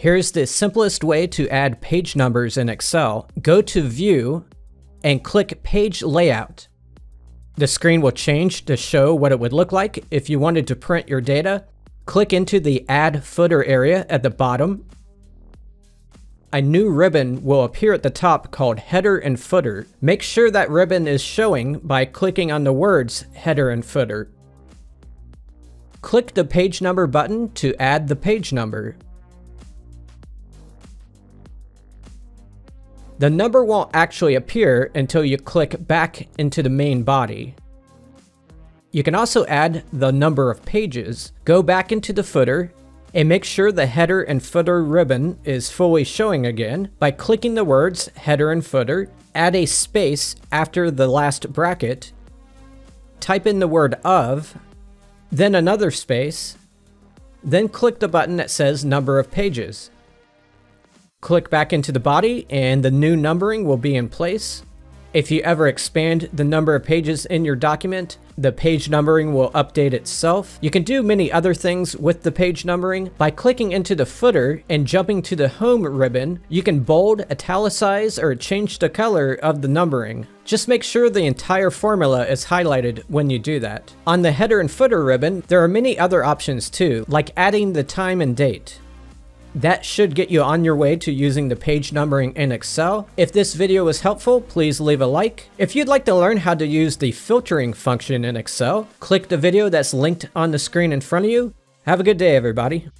Here's the simplest way to add page numbers in Excel. Go to View and click Page Layout. The screen will change to show what it would look like if you wanted to print your data. Click into the Add Footer area at the bottom. A new ribbon will appear at the top called Header and Footer. Make sure that ribbon is showing by clicking on the words Header and Footer. Click the page number button to add the page number. The number won't actually appear until you click back into the main body. You can also add the number of pages. Go back into the footer and make sure the header and footer ribbon is fully showing again by clicking the words header and footer, add a space after the last bracket, type in the word of, then another space, then click the button that says number of pages. Click back into the body and the new numbering will be in place. If you ever expand the number of pages in your document, the page numbering will update itself. You can do many other things with the page numbering. By clicking into the footer and jumping to the home ribbon, you can bold, italicize, or change the color of the numbering. Just make sure the entire formula is highlighted when you do that. On the header and footer ribbon, there are many other options too, like adding the time and date. That should get you on your way to using the page numbering in Excel. If this video was helpful, please leave a like. If you'd like to learn how to use the filtering function in Excel, click the video that's linked on the screen in front of you. Have a good day, everybody.